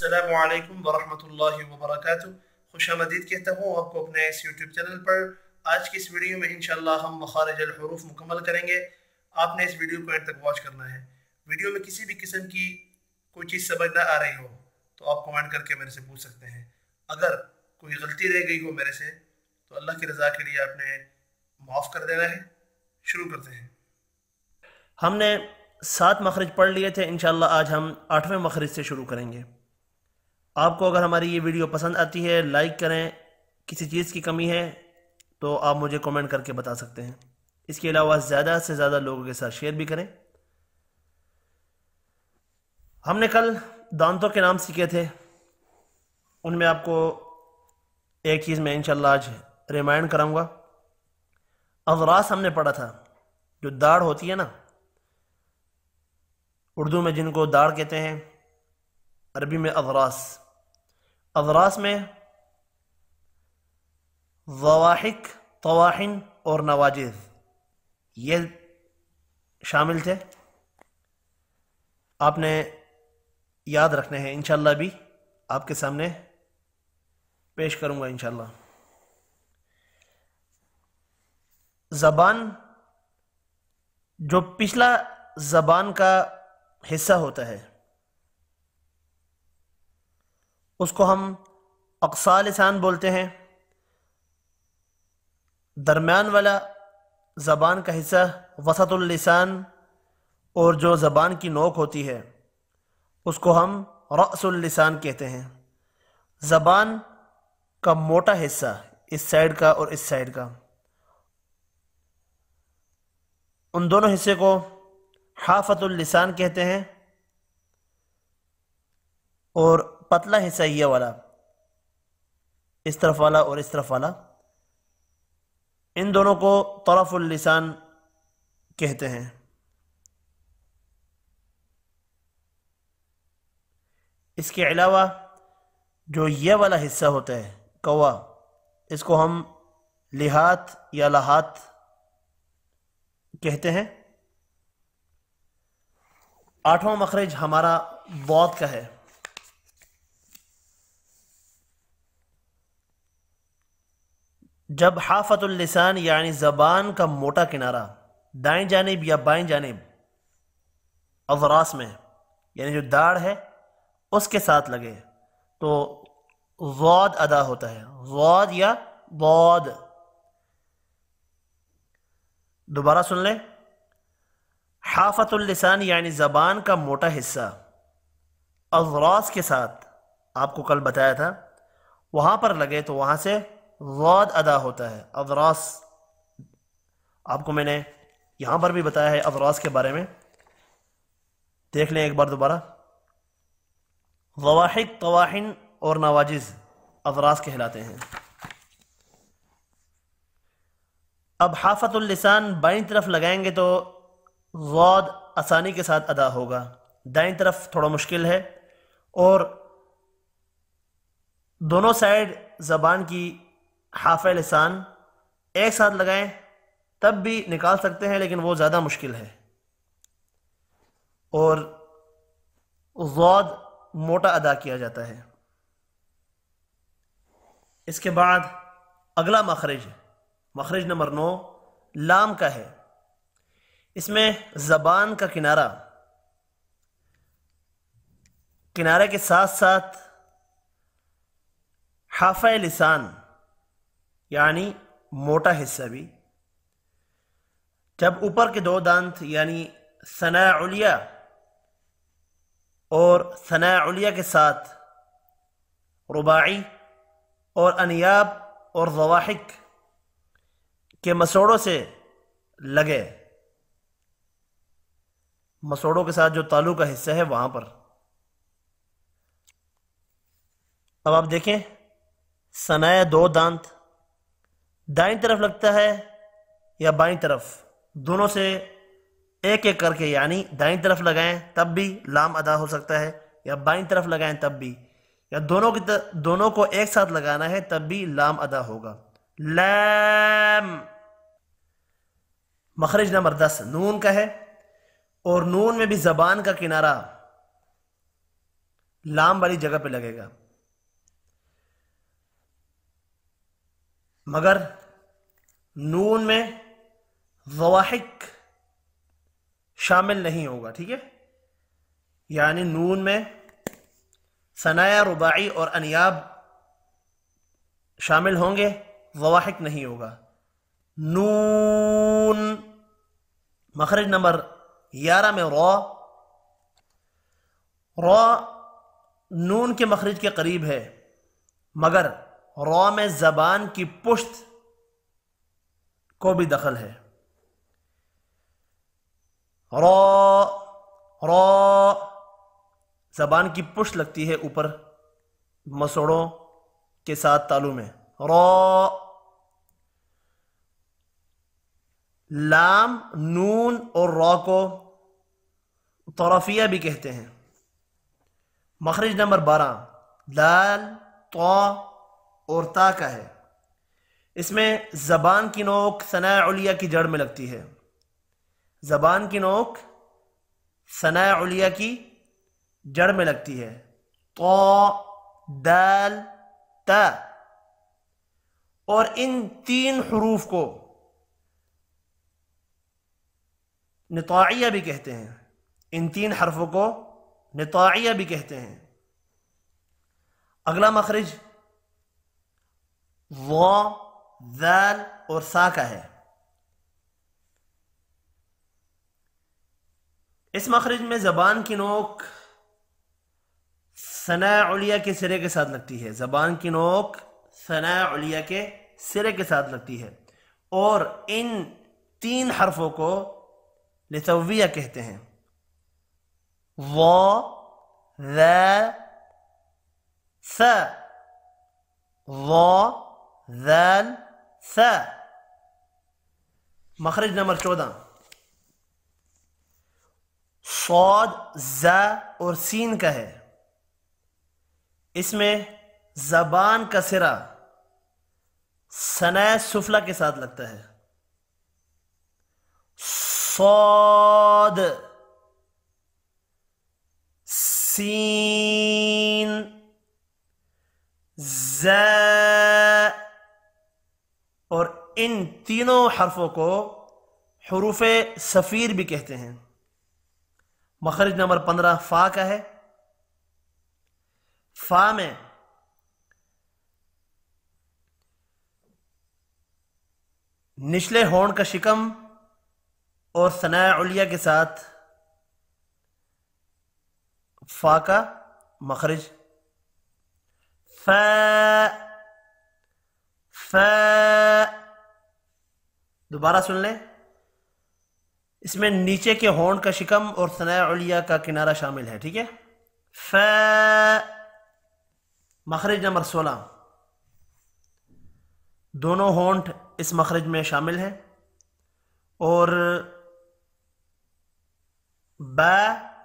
السلام علیکم ورحمۃ اللہ وبرکاتہ۔ خوش آمدید کہتا ہوں آپ کو اپنے اس یوٹیوب چینل پر۔ آج کی اس ویڈیو میں انشاءاللہ ہم مخارج الحروف مکمل کریں گے۔ آپ نے اس ویڈیو کو اینڈ تک واچ کرنا ہے۔ ویڈیو میں کسی بھی قسم کی کوئی چیز سمجھ نہ آ رہی ہو تو آپ کمنٹ کر کے میرے سے پوچھ سکتے ہیں۔ اگر کوئی غلطی رہ گئی ہو میرے سے تو اللہ کی رضا کے لیے آپ نے معاف کر دینا ہے۔ شروع کرتے ہیں۔ ہم نے سات مخرج پڑھ لیے تھے۔ انشاءاللہ آج ہم آٹھویں مخرج سے شروع کریں گے۔ آپ کو اگر ہماری یہ ویڈیو پسند آتی ہے، لائک کریں، کسی چیز کی کمی ہے، تو آپ مجھے کومنٹ کر کے بتا سکتے ہیں۔ اس کے علاوہ زیادہ سے زیادہ لوگوں کے ساتھ شیئر بھی کریں۔ ہم نے کل دانتوں کے نام سیکھے تھے۔ ان میں آپ کو ایک چیز میں انشاءاللہ آج ریمائنڈ کراؤں گا۔ اغراس ہم نے پڑھا تھا، جو داڑھ ہوتی ہے نا، اردو میں جن کو داڑھ کہتے ہیں، عربی میں اغراس اغراس میں ضواحق طواحن اور نواجز یہ شامل تھے۔ آپ نے یاد رکھنے ہیں، انشاءاللہ بھی آپ کے سامنے پیش کروں گا انشاءاللہ۔ زبان، جو پچھلا زبان کا حصہ ہوتا ہے اس کو ہم اقصا لسان بولتے ہیں۔ درمیان والا زبان کا حصہ وسط اللسان اور جو زبان کی نوک ہوتی ہے، اس کو ہم رأس اللسان کہتے ہیں۔ زبان کا موٹا حصہ اس سائڈ کا اور اس سائڈ کا۔ ان دونوں حصے کو حافت اللسان کہتے ہیں اور پتلا حصہ یہ والا۔ اس طرف والا اور اس طرف والا۔ ان دونوں کو طرف اللسان کہتے ہیں۔ اس کے علاوہ جو یہ والا حصہ ہوتا ہے، کوا، اس کو ہم لحات یا لہات کہتے ہیں۔ آٹھواں مخرج ہمارا بوت کا ہے۔ جب حافت اللسان یعنی زبان کا موٹا کنارہ دائیں جانب یا بائیں جانب اضراس میں یعنی جو داڑھ ہے، اس کے ساتھ لگے، تو واد ادا ہوتا ہے۔ واد یا بود دوبارہ سن لیں۔ حافت اللسان یعنی زبان کا موٹا حصہ۔ اضراس کے ساتھ، آپ کو کل بتایا تھا، وہاں پر لگے تو وہاں سے واد ادا ہوتا ہے اضراس آپ کو میں نے یہاں پر بھی بتایا ہے اضراس کے بارے میں۔ دیکھ لیں ایک بار دوبارہ۔ ضواحق، طواحن اور نواجز اضراس کہلاتے ہیں۔ اب حافت اللسان بائیں طرف لگائیں گے تو غود آسانی کے ساتھ ادا ہوگا۔ دائیں طرف تھوڑا مشکل ہے اور دونوں سائڈ زبان کی حاف لسان ایک ساتھ لگائیں، تب بھی نکال سکتے ہیں، لیکن وہ زیادہ مشکل ہے۔ اور غود موٹا ادا کیا جاتا ہے۔ اس کے بعد اگلا مخرج مخرج نمبر نو، لام کا ہے۔ اس میں زبان کا کنارہ، کنارے کے ساتھ ساتھ حاف لسان یعنی موٹا حصہ بھی۔ جب اوپر کے دو دانت یعنی ثنا علیا اور ثنا علیا کے ساتھ رباعی اور انیاب اور ضواحق کے مسوڑوں سے لگے۔ مسوڑوں کے ساتھ جو تالو کا حصہ ہے وہاں پر۔ اب آپ دیکھیں سنایا دو دانت دائیں طرف لگتا ہے یا بائیں طرف؟ دونوں سے ایک ایک کر کے یعنی دائیں طرف لگائیں تب بھی لام ادا ہو سکتا ہے، یا بائیں طرف لگائیں تب بھی، یا دونوں کی دونوں کو ایک ساتھ لگانا ہے تب بھی لام ادا ہوگا۔ لام۔ مخرج نمبر دس، نون کا ہے، اور نون میں بھی زبان کا کنارہ لام والی جگہ پہ لگے گا۔ مگر نون میں ضواحق شامل نہیں ہوگا، ٹھیک ہے؟ یعنی نون میں ثنایا رباعی اور انیاب شامل ہوں گے، ضواحق نہیں ہوگا۔ نون، مخرج نمبر گیارہ میں رو رو نون کے مخرج کے قریب ہے، مگر رو میں زبان کی پشت کو بھی دخل ہے۔ رو رو زبان کی پشت لگتی ہے اوپر مسوڑوں کے ساتھ تالو میں۔ رو لام، نون اور رو کو طرفیہ بھی کہتے ہیں۔ مخرج نمبر بارہ۔ دال تو اور تا کا ہے۔ اس میں زبان کی نوک ثناء علیہ کی جڑ میں لگتی ہے۔ زبان کی نوک ثناء علیہ کی جڑ میں لگتی ہے۔ تو دال، تا۔ اور ان تین حروف کو نطاعیہ بھی کہتے ہیں۔ ان تین حرفوں کو نطاعیہ بھی کہتے ہیں۔ اگلا مخرج ذال اور سا کا ہے۔ اس مخرج میں زبان کی نوک ثنا علیہ کے سرے کے ساتھ لگتی ہے۔ زبان کی نوک ثنا علیہ کے سرے کے ساتھ لگتی ہے۔ اور ان تین حرفوں کو لتویہ کہتے ہیں۔ و ذال ثا. مخرج نمبر چودہ. صاد، زا اور سین کا ہے. اس میں زبان کا سرا سنا سفلا کے ساتھ لگتا ہے. صاد، سین ز اور ان تینوں حرفوں کو حروف سفیر بھی کہتے ہیں۔ مخرج نمبر پندرہ فا کا ہے۔ فا میں نچلے ہون کا شکم اور ثناء علیہ کے ساتھ فا کا مخرج۔ ف ف دوبارہ سن لیں. اس میں نیچے کے ہونٹ کا شکم اور ثناء علیہ کا کنارہ شامل ہے، ٹھیک ہے؟ ف مخرج نمبر سولہ. دونوں ہونٹ اس مخرج میں شامل ہیں اور ب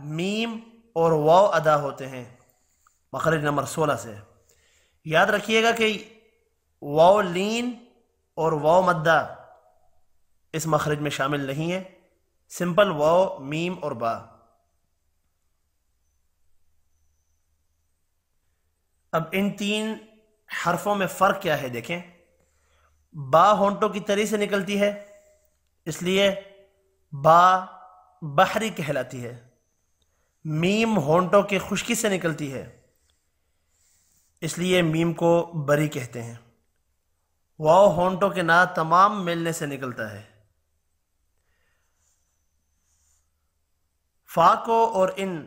میم اور واو ادا ہوتے ہیں، مخرج نمبر سولہ سے۔ یاد رکھیے گا کہ واو لین اور واو مدہ اس مخرج میں شامل نہیں ہے۔ سمپل واو، میم اور با۔ اب ان تین حرفوں میں فرق کیا ہے دیکھیں۔ با ہونٹوں کی تری سے نکلتی ہے، اس لیے با بحری کہلاتی ہے۔ میم ہونٹوں کی خشکی سے نکلتی ہے، اس لیے میم کو بری کہتے ہیں۔ واؤ ہونٹوں کے نا تمام ملنے سے نکلتا ہے۔ فا کو اور ان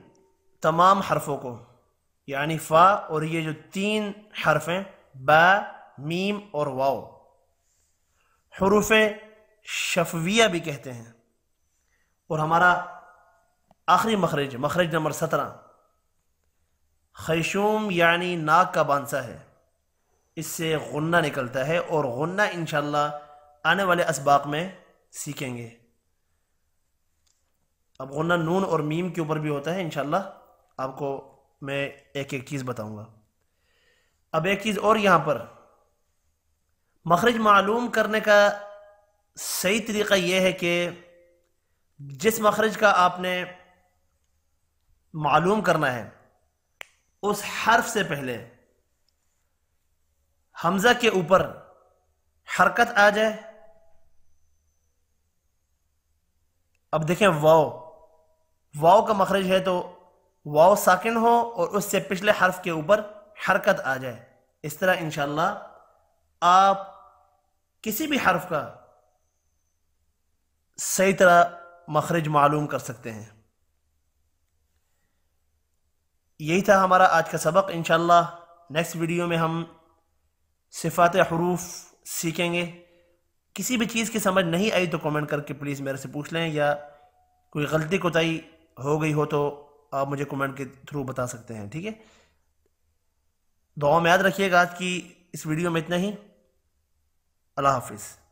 تمام حرفوں کو یعنی فا اور یہ جو تین حرف ہیں با، میم اور واؤ۔ حروف شفویہ بھی کہتے ہیں۔ اور ہمارا آخری مخرج مخرج نمبر سترہ۔ خیشوم یعنی ناک کا بانسا ہے۔ اس سے غنہ نکلتا ہے اور غنہ انشاءاللہ آنے والے اسباق میں سیکھیں گے۔ اب غنہ نون اور میم کے اوپر بھی ہوتا ہے انشاءاللہ۔ آپ کو میں ایک ایک چیز بتاؤں گا۔ اب ایک چیز اور یہاں پر۔ مخرج معلوم کرنے کا صحیح طریقہ یہ ہے کہ جس مخرج کا آپ نے معلوم کرنا ہے، اس حرف سے پہلے حمزہ کے اوپر حرکت آ جائے۔ اب دیکھیں واؤ واؤ کا مخرج ہے تو واؤ ساکن ہو اور اس سے پچھلے حرف کے اوپر حرکت آ جائے۔ اس طرح انشاءاللہ آپ کسی بھی حرف کا صحیح طرح مخرج معلوم کر سکتے ہیں۔ یہی تھا ہمارا آج کا سبق۔ انشاءاللہ نیکسٹ ویڈیو میں ہم صفات حروف سیکھیں گے؟ کسی بھی چیز کی سمجھ نہیں آئی تو کومنٹ کر کے پلیز میرے سے پوچھ لیں، یا کوئی غلطی کوتاہی ہو گئی ہو تو آپ مجھے کومنٹ کے تھرو بتا سکتے ہیں، ٹھیک ہے؟ دعاؤں میں یاد رکھیے گا آج کی اس ویڈیو میں اتنا ہی۔ اللہ حافظ۔